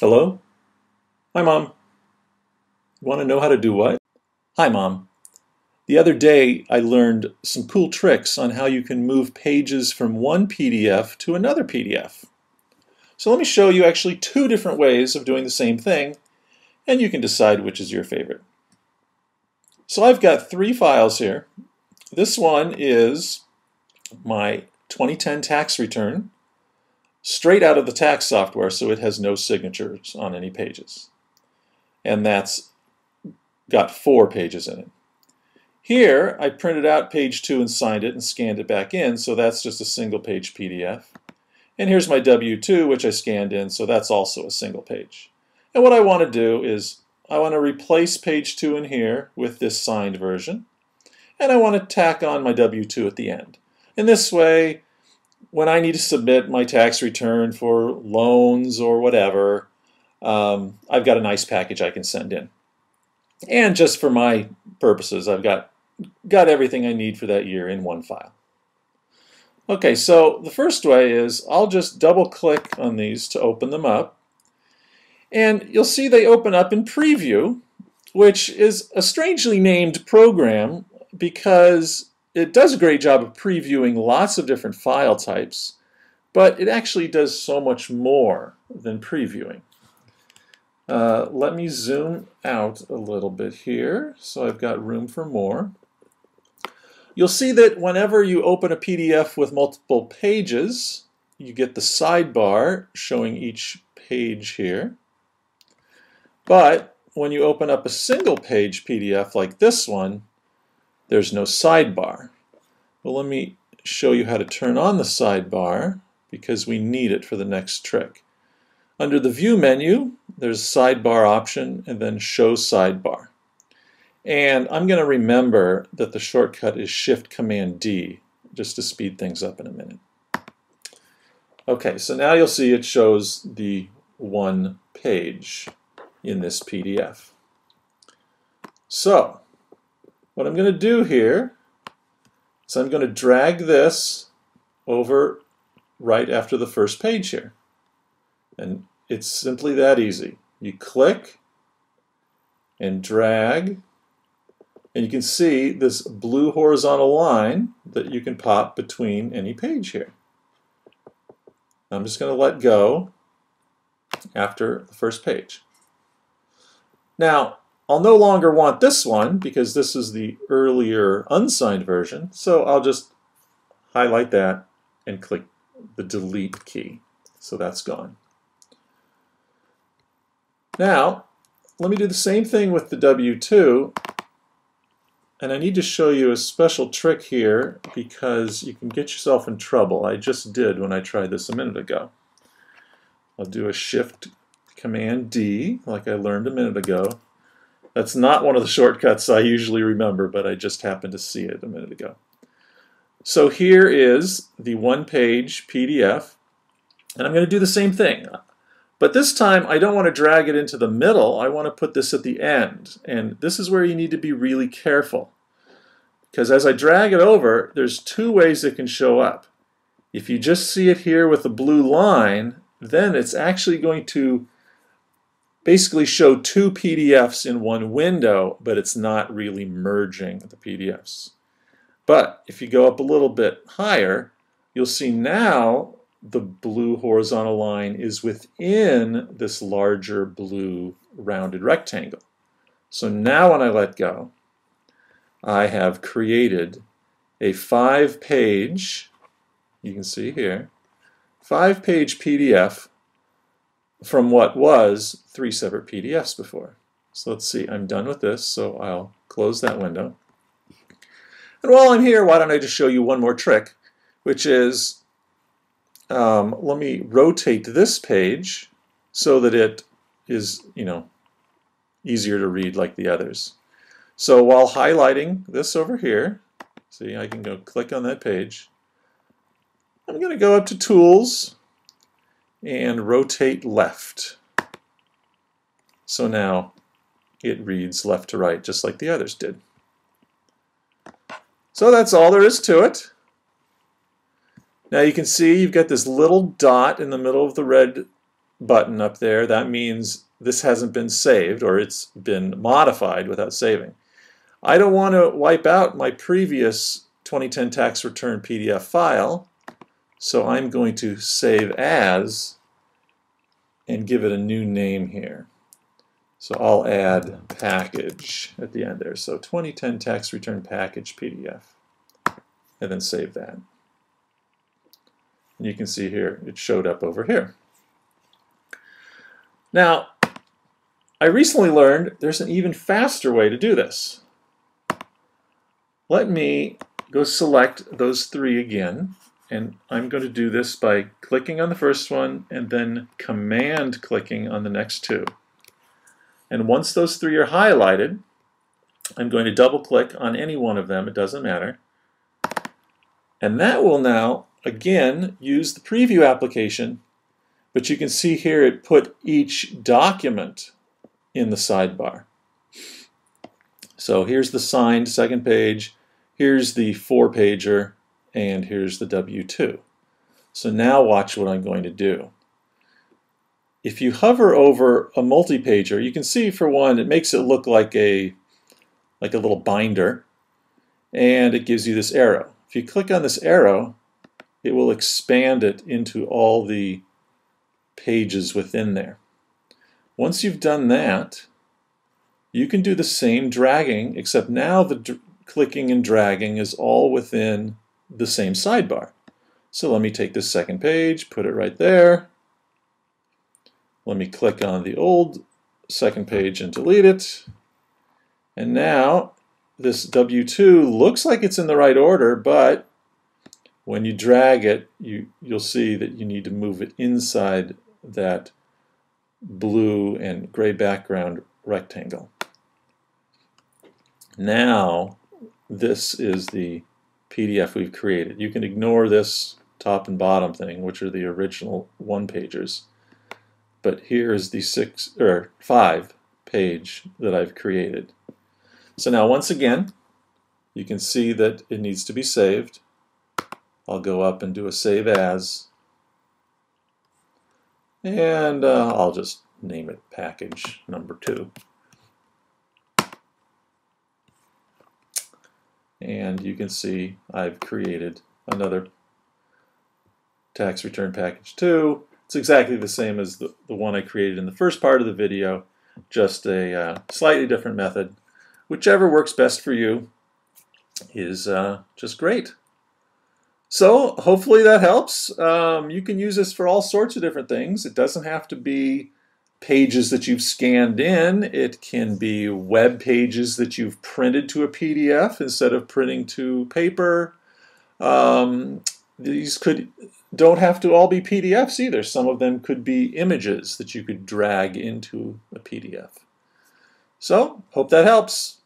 Hello? Hi, Mom. Want to know how to do what? Hi, Mom. The other day, I learned some cool tricks on how you can move pages from one PDF to another PDF. So let me show you actually two different ways of doing the same thing, and you can decide which is your favorite. So I've got three files here. This one is my 2010 tax return straight out of the tax software so it has no signatures on any pages. And that's got four pages in it. Here, I printed out page two and signed it and scanned it back in, so that's just a single page PDF. And here's my W-2, which I scanned in, so that's also a single page. And what I want to do is I want to replace page two in here with this signed version, and I want to tack on my W-2 at the end. In this way, when I need to submit my tax return for loans or whatever, um, I've got a nice package I can send in. And just for my purposes, I've got, got everything I need for that year in one file. Okay, so the first way is I'll just double click on these to open them up. And you'll see they open up in Preview, which is a strangely named program because it does a great job of previewing lots of different file types, but it actually does so much more than previewing. Uh, let me zoom out a little bit here so I've got room for more. You'll see that whenever you open a PDF with multiple pages, you get the sidebar showing each page here. But when you open up a single page PDF like this one, there's no sidebar. Well, let me show you how to turn on the sidebar because we need it for the next trick. Under the View menu, there's sidebar option and then Show Sidebar. And I'm going to remember that the shortcut is Shift Command D just to speed things up in a minute. Okay, so now you'll see it shows the one page in this PDF. So, what I'm going to do here is I'm going to drag this over right after the first page here. And it's simply that easy. You click and drag, and you can see this blue horizontal line that you can pop between any page here. I'm just going to let go after the first page. Now, I'll no longer want this one because this is the earlier unsigned version, so I'll just highlight that and click the delete key. So that's gone. Now, let me do the same thing with the W2, and I need to show you a special trick here because you can get yourself in trouble. I just did when I tried this a minute ago. I'll do a Shift Command D, like I learned a minute ago, that's not one of the shortcuts I usually remember, but I just happened to see it a minute ago. So here is the one-page PDF, and I'm going to do the same thing. But this time, I don't want to drag it into the middle. I want to put this at the end. And this is where you need to be really careful. Because as I drag it over, there's two ways it can show up. If you just see it here with the blue line, then it's actually going to basically show two PDFs in one window, but it's not really merging the PDFs. But if you go up a little bit higher, you'll see now the blue horizontal line is within this larger blue rounded rectangle. So now when I let go, I have created a five page, you can see here, five page PDF from what was three separate PDFs before. So let's see, I'm done with this, so I'll close that window. And while I'm here, why don't I just show you one more trick, which is, um, let me rotate this page so that it is, you know, easier to read like the others. So while highlighting this over here, see, I can go click on that page. I'm going to go up to Tools, and rotate left. So now it reads left to right just like the others did. So that's all there is to it. Now you can see you've got this little dot in the middle of the red button up there, that means this hasn't been saved or it's been modified without saving. I don't want to wipe out my previous 2010 tax return PDF file, so I'm going to save as and give it a new name here. So I'll add package at the end there. So 2010 tax return package PDF and then save that. And you can see here, it showed up over here. Now, I recently learned there's an even faster way to do this. Let me go select those three again, and I'm going to do this by clicking on the first one and then command clicking on the next two. And once those three are highlighted, I'm going to double click on any one of them, it doesn't matter. And that will now, again, use the preview application but you can see here it put each document in the sidebar. So here's the signed second page, here's the four pager, and here's the W2. So now watch what I'm going to do. If you hover over a multi-pager, you can see for one, it makes it look like a, like a little binder, and it gives you this arrow. If you click on this arrow, it will expand it into all the pages within there. Once you've done that, you can do the same dragging, except now the clicking and dragging is all within the same sidebar. So let me take this second page, put it right there. Let me click on the old second page and delete it. And now this W2 looks like it's in the right order, but when you drag it, you, you'll see that you need to move it inside that blue and gray background rectangle. Now, this is the PDF we've created. You can ignore this top and bottom thing, which are the original one-pagers. But here is the six or five page that I've created. So now once again, you can see that it needs to be saved. I'll go up and do a save as and uh, I'll just name it package number two. And you can see I've created another tax return package too. It's exactly the same as the, the one I created in the first part of the video, just a uh, slightly different method. Whichever works best for you is uh, just great. So hopefully that helps. Um, you can use this for all sorts of different things. It doesn't have to be pages that you've scanned in. It can be web pages that you've printed to a PDF instead of printing to paper. Um, these could don't have to all be PDFs either. Some of them could be images that you could drag into a PDF. So, hope that helps.